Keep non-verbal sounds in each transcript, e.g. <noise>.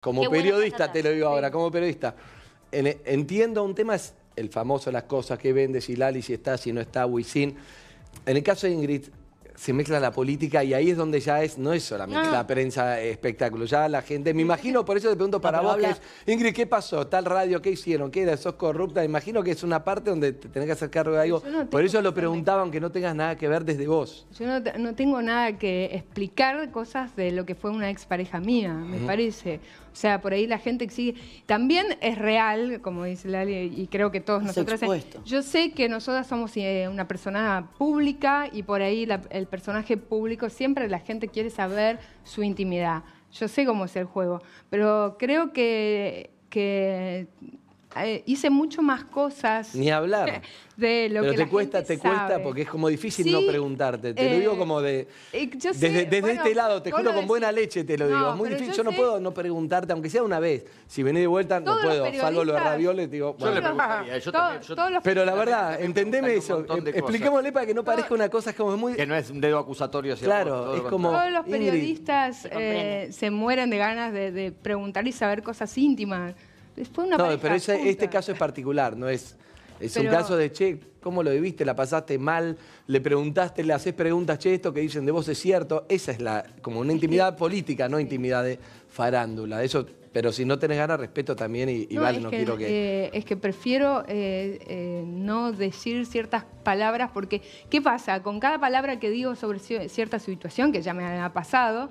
Como Qué periodista, te lo digo ahora, como periodista. En- entiendo un tema, es el famoso, las cosas que vende, si Lali, si está, si no está, Wisin. En el caso de Ingrid, se mezcla la política y ahí es donde ya es, no es solamente No. la prensa eh, espectáculo, ya la gente, me imagino, por eso te pregunto para pero vos, habla- que es, Ingrid, ¿qué pasó? Tal radio, ¿qué hicieron? ¿Qué era? ¿Sos corrupta? Imagino que es una parte donde te tenés que hacer cargo de algo. No por eso lo preguntaba, aunque no tengas nada que ver desde vos. Yo no, te- no tengo nada que explicar cosas de lo que fue una expareja mía, me parece. O sea, por ahí la gente sigue. También es real, como dice Lali, y creo que todos Es nosotros. expuesto. Yo sé que nosotras somos eh, una persona pública y por ahí la- el personaje público siempre la gente quiere saber su intimidad. Yo sé cómo es el juego, pero creo que, que eh, hice mucho más cosas. Ni hablar. <laughs> De lo Pero que te la cuesta, gente te cuesta porque es como difícil Sí, no preguntarte. Te lo eh, digo como de. eh, yo sé, desde desde bueno, este lado, te juro con buena leche te lo No, digo. Es muy difícil. yo Yo no sé- puedo no preguntarte, aunque sea una vez. Si venís de vuelta, no Todos puedo. Salvo los periodistas- ravioles, digo. Yo le bueno. preguntaría, yo To- también. yo- todos los- Pero la verdad, entendeme eso. eh. Expliquémosle para que no parezca una cosa, es como muy. Que no es un dedo acusatorio hacia Claro, es como-. Todos los periodistas Se eh, mueren de ganas de, de preguntar y saber cosas íntimas. Fue una No, pero ese- este caso es particular, no es. Es un caso de, che, ¿cómo lo viviste? ¿La pasaste mal? ¿Le preguntaste, le haces preguntas, che, esto que dicen de vos es cierto? Esa es la, como una intimidad política, no intimidad de farándula. Eso, pero si no tenés ganas, respeto también y, y No, que, quiero que... eh, es que prefiero eh, eh, no decir ciertas palabras porque, ¿qué pasa? Con cada palabra que digo sobre ci- cierta situación, que ya me ha pasado,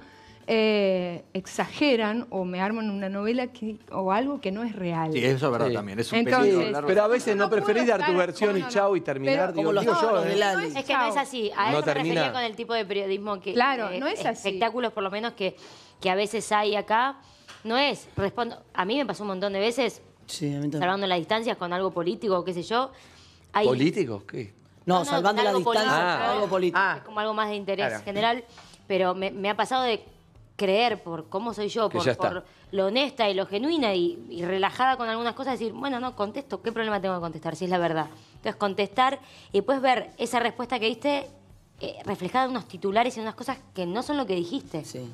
eh, exageran o me arman una novela que, o algo que no es real. Sí, eso es verdad Sí. también. Es un Entonces- peligro pero a veces no, No preferís dar tu versión ¿cómo y no, chau y no? terminar. Pero- digo, digo yo, toros ¿eh? Es que no es así. A No eso me termina. refería con el tipo de periodismo que. Claro, eh, no es así. Espectáculos, por lo menos, que, que a veces hay acá. No es. Respondo. A mí me pasó un montón de veces, Sí, a mí también. salvando las distancias con algo político o qué sé yo. Hay, ¿Políticos? ¿Qué? No, No, no, salvando la distancia, político, Ah. algo político. Es como algo más de interés Claro. general, pero me, me ha pasado de creer por cómo soy yo, por, lo honesta y lo genuina y, y relajada con algunas cosas, decir, bueno, no, contesto, ¿qué problema tengo que contestar? Si es la verdad. Entonces, contestar y después ver esa respuesta que diste eh, reflejada en unos titulares y en unas cosas que no son lo que dijiste. Sí.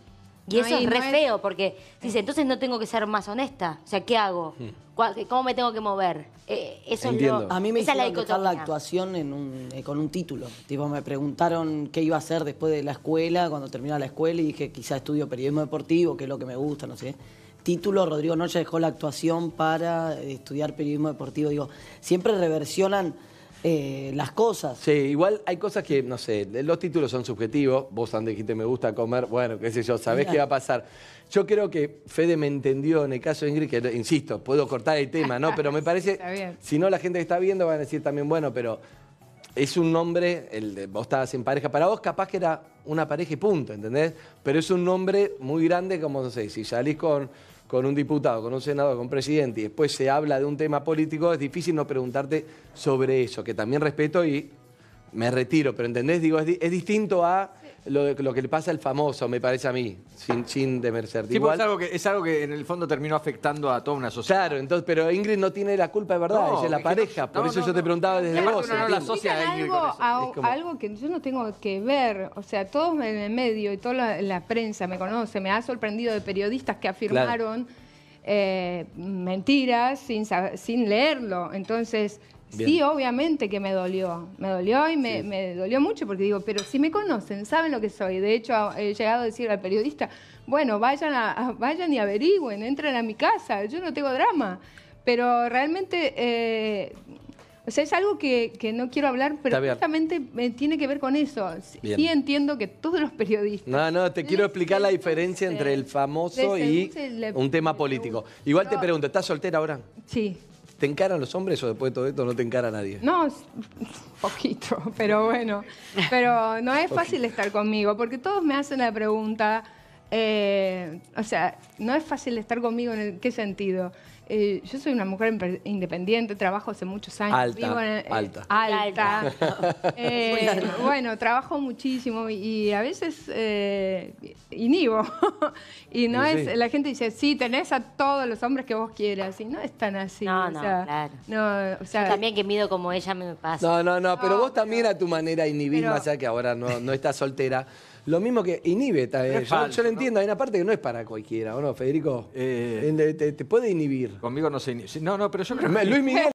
Y No, eso y es re no feo, porque dice, entonces no tengo que ser más honesta. O sea, ¿qué hago? ¿Cuál- ¿Cómo me tengo que mover? Eh, eso Entiendo. es lo, A mí me esa es la hicieron dejar la dicotomía. actuación en un, eh, con un título. Tipo, me preguntaron qué iba a hacer después de la escuela, cuando terminara la escuela, y dije, quizá estudio periodismo deportivo, que es lo que me gusta, no sé. Título, Rodrigo Noche dejó la actuación para eh, estudiar periodismo deportivo. Digo, siempre reversionan eh, las cosas. Sí, igual hay cosas que, no sé, los títulos son subjetivos. Vos antes dijiste me gusta comer, bueno, qué sé yo, sabés qué va a pasar. Yo creo que Fede me entendió en el caso de Ingrid, que insisto, puedo cortar el tema, ¿no? Pero me <laughs> parece, si no la gente que está viendo va a decir también, bueno, pero es un nombre, el de, vos estabas en pareja, para vos capaz que era una pareja y punto, ¿entendés? Pero es un nombre muy grande como, no sé, si salís con, con un diputado, con un senador, con un presidente y después se habla de un tema político, es difícil no preguntarte sobre eso, que también respeto y me retiro, pero ¿entendés? Digo, es, es distinto a lo, lo que le pasa al famoso, me parece a mí, sin, sin demerecerte. Sí, Igual- es algo, que, es algo que en el fondo terminó afectando a toda una sociedad. Claro, entonces, pero Ingrid no tiene la culpa de verdad, No, ella es la no- pareja, por eso no, yo te preguntaba desde Aparte vos. la asocia a algo, a- Es como- algo que yo no tengo que ver. O sea, todos en el medio y toda la, la prensa me conoce. Me ha sorprendido de periodistas que afirmaron eh, mentiras sin, sin leerlo. Entonces, Bien. sí, obviamente que me dolió. Me dolió y me, Sí. me dolió mucho porque digo, pero si me conocen, saben lo que soy. De hecho, he llegado a decir al periodista, bueno, vayan, a, a- vayan y averigüen, entren a mi casa, yo no tengo drama. Pero realmente... eh, o sea, es algo que, que no quiero hablar, pero justamente me tiene que ver con eso. Sí Bien. sí entiendo que todos los periodistas... No, no, te quiero explicar la diferencia entre el famoso y un tema político. Igual te pregunto, ¿estás soltera ahora? Sí. ¿Te encaran los hombres o después de todo esto no te encara nadie? No, <laughs> poquito, pero bueno. Pero no es fácil estar conmigo, porque todos me hacen la pregunta, eh, o sea, no es fácil estar conmigo en el, qué sentido. Eh, yo soy una mujer independiente, trabajo hace muchos años. Alta, vivo en, eh, alta. alta. Eh, <laughs> bueno, trabajo muchísimo y a veces eh, inhibo. <laughs> y no es, la gente dice, sí, tenés a todos los hombres que vos quieras. Y no es tan así. No, no, claro. No, o sea, yo también que mido como ella me pasa. No, no, no, pero vos también a tu manera inhibís, pero, más allá que ahora no, no estás soltera. Lo mismo que inhibe, tal vez. Yo, falso, lo entiendo, hay una parte que no es para cualquiera, ¿o no, Federico? Te, puede inhibir. Conmigo no se inició. No, no, pero yo creo que... Luis Miguel